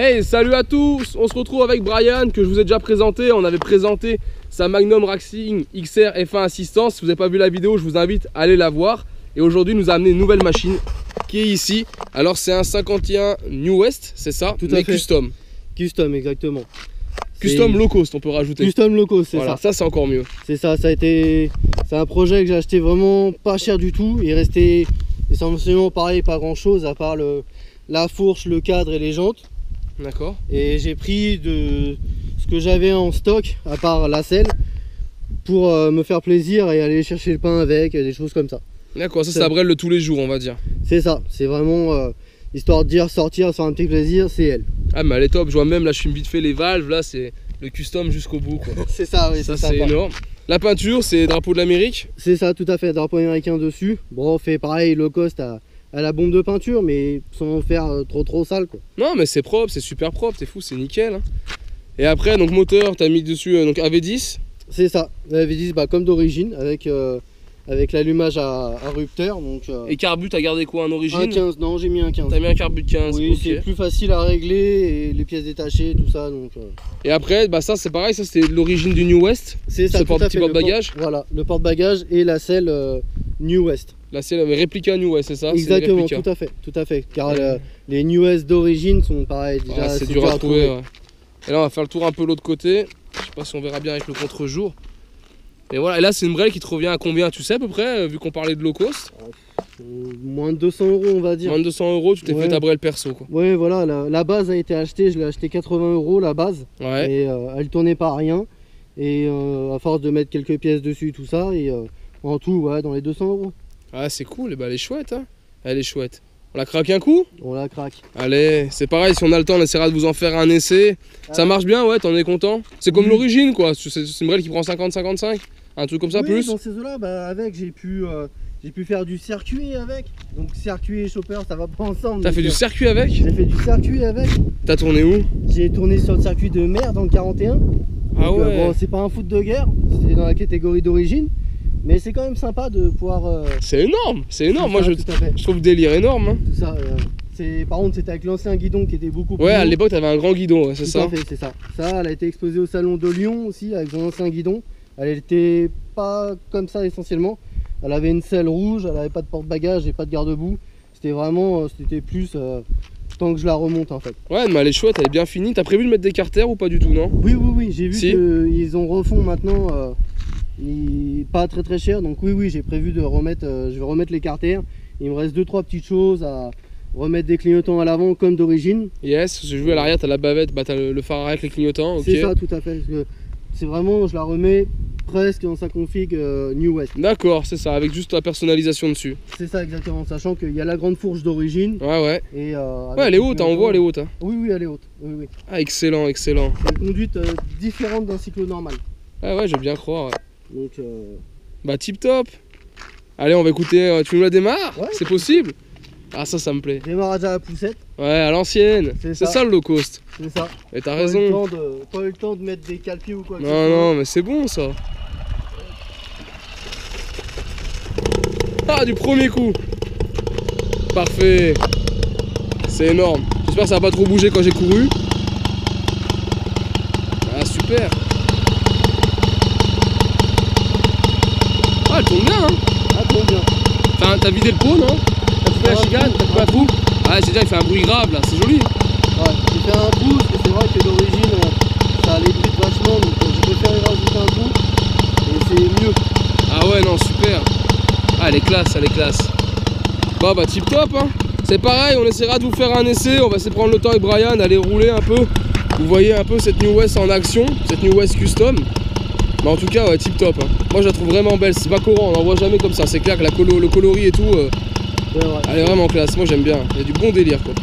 Hey, salut à tous On se retrouve avec Brian, que je vous ai déjà présenté. On avait présenté sa Magnum Racing XR F1 Assistance. Si vous n'avez pas vu la vidéo, je vous invite à aller la voir. Et aujourd'hui, nous a amené une nouvelle machine qui est ici. Alors, c'est un 51 New West, c'est ça Tout à Mais fait. custom. Custom, exactement. Custom low cost, on peut rajouter. Custom loco, c'est Voilà, ça. ça, c'est encore mieux. C'est ça, ça a été. C'est un projet que j'ai acheté vraiment pas cher du tout. Il restait essentiellement pareil, pas grand chose à part le, la fourche, le cadre et les jantes. D'accord Et j'ai pris de ce que j'avais en stock, à part la selle, pour euh, me faire plaisir et aller chercher le pain avec, des choses comme ça. D'accord, ça, Ça- c'est la brêle de tous les jours, on va dire. C'est ça, c'est vraiment euh, histoire de dire sortir, faire un petit plaisir, c'est elle. Ah, mais elle est top. Je vois même, là, je suis vite fait les valves. Là, c'est le custom jusqu'au bout, quoi. C'est ça, oui, ça, c'est énorme. La peinture, c'est drapeau de l'Amérique? C'est ça, tout à fait, drapeau américain dessus. Bon, on fait pareil, low cost à, à la bombe de peinture, mais sans faire euh, trop trop sale quoi. Non, mais c'est propre, c'est super propre, t'es fou, c'est nickel. hein. Et après, donc moteur, t'as mis dessus euh, donc AV10. C'est ça, la V10 bah, comme d'origine, avec, euh, avec l'allumage à, à rupteur. Donc, euh, Et carbu, t'as gardé quoi en origine un 15, non, j'ai mis un 15. T'as mis un carbu de 15. Oui, c'est plus facile à régler et les pièces détachées, tout ça. Donc, Et après, bah ça c'est pareil, ça c'était l'origine du New West. c'est ça. Ce porte- petit porte-bagages porte- Voilà, le porte-bagages et la selle New West. Là c'est le réplica New West, c'est ça Exactement, tout à fait, tout à fait. Car Ouais. euh, les New West d'origine sont pareil, déjà c'est dur à trouver. ouais. Et là on va faire le tour un peu l'autre côté. Je sais pas si on verra bien avec le contre-jour. Et voilà, et là c'est une brelle qui te revient à combien Tu sais à peu près, euh, vu qu'on parlait de low cost? Euh, Moins de 200 euros, on va dire. Moins de 200 euros, tu t'es fait ta brelle perso quoi. Ouais, voilà, la, la base a été achetée, je l'ai acheté 80 euros la base, Ouais. et euh, elle tournait pas à rien. Et euh, à force de mettre quelques pièces dessus, tout ça, et en tout, ouais, dans les 200 euros. Ah c'est cool, et bah elle est chouette hein. Elle est chouette. On la craque un coup? On la craque. Allez, c'est pareil, si on a le temps, on essaiera de vous en faire un essai. Ça Ah. marche bien, ouais, t'en es content? C'est comme l'origine, quoi. C'est une brelle qui prend 50-55 Un truc comme ça, Oui, plus Dans ces eaux-là, bah, avec, j'ai pu, euh, j'ai pu faire du circuit avec. Donc circuit et chopper, ça va pas ensemble. T'as fait du circuit avec? J'ai fait du circuit avec. T'as tourné où? J'ai tourné sur le circuit de mer dans le 41. Ah euh, ouais bon, c'est pas un foot de guerre, c'est dans la catégorie d'origine. Mais c'est quand même sympa de pouvoir. euh, C'est énorme, c'est énorme. Moi, je, je trouve le délire énorme. hein. Tout ça, euh, c'est par contre c'était avec l'ancien guidon qui était beaucoup plus Ouais, à l'époque, t'avais un grand guidon, ouais, c'est ça c'est ça. Ça, elle a été exposée au salon de Lyon aussi avec son ancien guidon. Elle était pas comme ça essentiellement. Elle avait une selle rouge, elle avait pas de porte-bagages et pas de garde-boue. C'était vraiment, euh, c'était plus euh, tant que je la remonte en fait. Ouais, mais elle est chouette, elle est bien finie. T'as prévu de mettre des carters ou pas du tout, non? Oui, oui, oui, j'ai vu Si. qu'ils ont refond maintenant, ils- pas très très cher. Donc oui, oui, j'ai prévu de remettre, euh, je vais remettre les carters. Il me reste deux trois petites choses à remettre des clignotants à l'avant comme d'origine. Yes, j'ai vu à l'arrière, t'as la bavette, bah t'as le, le phare avec les clignotants. C'est ça, tout à fait. C'est vraiment, je la remets presque dans sa config euh, New West. D'accord, c'est ça, avec juste la personnalisation dessus. C'est ça exactement, sachant qu'il y a la grande fourche d'origine. Ouais, ouais. Et, euh, Ouais, elle est haute, hein, on voit, elle est haute. hein. Oui, oui, elle est haute. Oui, oui. Ah, excellent, excellent. Une conduite euh, différente d'un cyclo normal. Ah ouais, je veux bien croire. ouais. Donc, euh, Bah tip top. Allez on va écouter, euh, tu nous la démarres Ouais. C'est possible Ah ça ça me plaît. démarrage à la poussette, Ouais à l'ancienne. C'est ça. ça. le low cost. C'est ça. Et t'as eu, raison. de, pas eu le temps de mettre des calpiers ou quoi Non non mais c'est bon ça. Ah du premier coup. Parfait. C'est énorme. J'espère que ça va pas trop bouger quand j'ai couru. Ah super elle tourne bien hein Ah, trop bien. T'as t'as vidé le pot non? T'as coupé la chicane T'as coupé la fou Ah c'est déjà il fait un bruit grave là, c'est joli Ouais, j'ai fait un bout, parce que c'est vrai que d'origine, euh, ça allait vite vachement, donc euh, j'ai préféré rajouter un bout, et c'est mieux. Ah ouais non super Ah elle est classe, elle est classe Bon bah tip top hein C'est pareil, on essaiera de vous faire un essai, on va essayer de prendre le temps avec Brian, aller rouler un peu. Vous voyez un peu cette New West en action, cette New West Custom. Mais en tout cas ouais tip top hein. Moi je la trouve vraiment belle, c'est pas courant, on en voit jamais comme ça. C'est clair que la colo, le coloris et tout, euh, elle est vraiment classe, moi j'aime bien, il y a du bon délire quoi.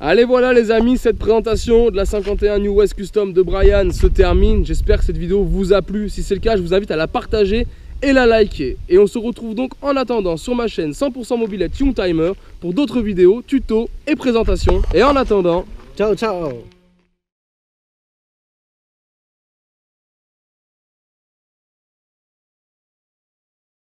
Allez voilà les amis, cette présentation de la 51 New West Custom de Brian se termine. J'espère que cette vidéo vous a plu. Si c'est le cas, je vous invite à la partager et la liker. Et on se retrouve donc en attendant sur ma chaîne 100% mobilette Youngtimer pour d'autres vidéos, tutos et présentations. Et en attendant, Ciao, ciao